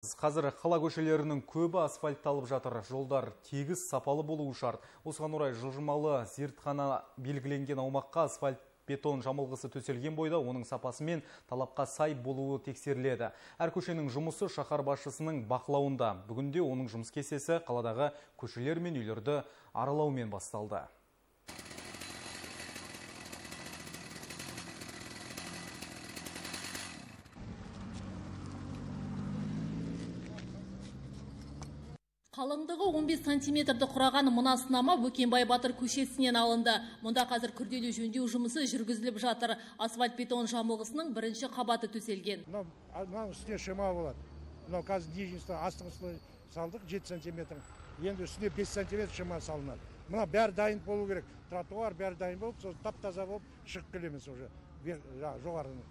Қазір қала көшелерінің көбі асфальтталып жатыр. Жолдар тегіс сапалы болуы шарт. Осыған орай жылжымалы зертхана белгіленген аумаққа асфальт бетон жамылғысы төселген бойда оның сапасы мен талапқа сай болуы тексеріледі. Әр көшенің жұмысы шаһар басшысының бақылауында. Бүгінде оның жұмыс кестесі қаладағы көшелер мен үйлерді аралаумен басталды. Қалыңдығы 15 сантиметрді құраған мына сынама Бөкенбай Батыр көшесінен алынды. Мұнда қазір күрделі жөндеу жұмысы жүргізіліп жатыр. Асфальт бетон жамылғысының бірінші қабаты төселген. Мынау үстіне шема болады. Мынау қазір нижнісі астыңғысына салдық 7 сантиметр. Енді үстіне 5 сантиметр шема салынады. Мына бәрі дайын болу керек. Тротуар бәрі дайын болып, сол тап таза болып шығып келеміз уже жоғарыны.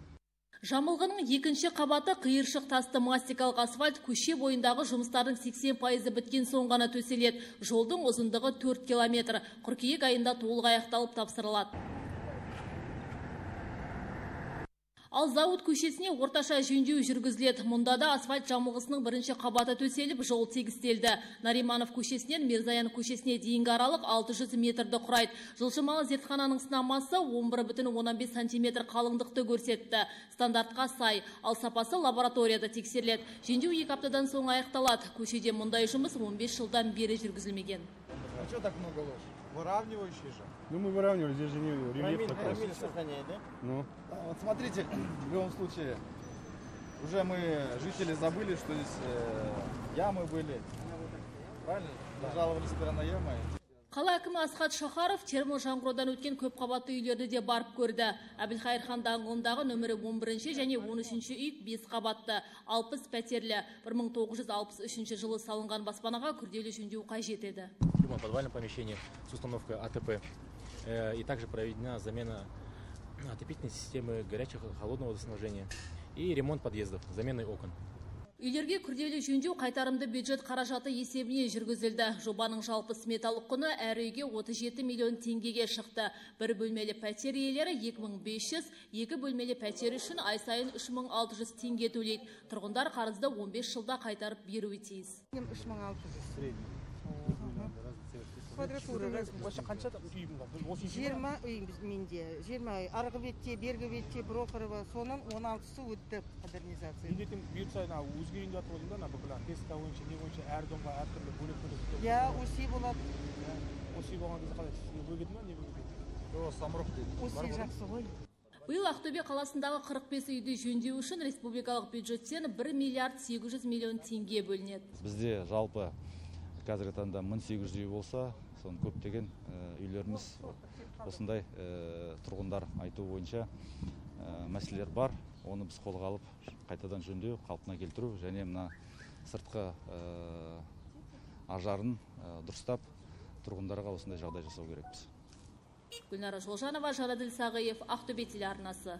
Жамылғының екінші қабаты қиыршық тасты мастикалық асфальт көше бойындағы жұмыстардың 80 пайызы біткен соң ғана төселеді. Жолдың ұзындығы 4 километр. Қыркүйек айында толық аяқталып тапсырылады. Ал зауыт көшесіне орташа жөндеу жүргізіледі. Мұнда да асфальт жамылғысының бірінші қабаты төселіп, жол тегістелді. Нариманов көшесінен Мерзаян көшесіне дейінгі аралық 600 метрді құрайды. Жылжымалы зертхананың сынамасы 11,15 сантиметр қалыңдықты көрсетті. Стандартқа сай, ал сапасы лабораторияда тексеріледі. Жөндеу екі аптадан соң аяқталады. Көшеде мұндай жұмыс 15 жылдан бері жүргізілмеген. А так? Выравнивающий же. Ну мы выравнивали, здесь же не рельеф такой. Рамиль сохраняет, да? Ну, А, Вот смотрите, в любом случае, уже мы, жители, забыли, что здесь э, ямы были. Правильно? Жаловались сперва на ямы. Қала әкімі Асхат Шахаров термо жаңғырудан өткен көп қабатты үйлерді де барып көрді. Әбілхайыр хан даңғылындағы нөмірі 11 және 13 үй 5 қабатты, 60 пәтерлі. 1963 жылы салынған баспанаға күрделі жөндеу қажет еді. подвальном помещении с установкой АТП. Э, И также проведена замена отопительной системы горячего холодного водоснабжения и ремонт подъездов, заменой окон. Үйлерге күрделі жөндеу қайтарымды бюджет қаражаты есебінен жүргізілді. Жобаның жалпы сметалық құны әр үйге 37 миллион теңгеге шықты. Бір бөлмелі пәтер иелері 2500, екі бөлмелі пәтер үшін ай сайын 3600 теңге төлейді. Тұрғындар қарызды 15 жылда қайтарып беруі тиіс. 3600 квадратура Вообще қанша үйім бар? Осы жиырма үй менде жиырма үй арғы бетте бергі бетте прохорова соның он алтысы өтті модернизация Мен ертең бұйыртса ана өзгерейін деп жатыр едім да ана бүкіл ана теста бойынша не бойынша әр домға әртүрлі бөлек бөлек иә оси болады. Осы үй болған кезде қалай сізге бөгеді ма не бөгеді О, самрух дейді. оси жақсы ғой. Биыл Ақтөбе қаласындағы 45 үйді жөндеу үшін республикалық бюджеттен 1 миллиард 800 миллион теңге бөлінеді. бізде жалпы қазіргі таңда 1800 үй болса соның көптеген э, үйлеріміз осындай э, тұрғындар айту бойынша э, мәселелер бар оны біз қолға алып қайтадан жөндеу қалпына келтіру және мына сыртқы ажарын дұрыстап тұрғындарға осындай жағдай жасау керекпіз Гүлнара Жолжанова, Жараділ Сағиев, Ақтөбе телеарнасы.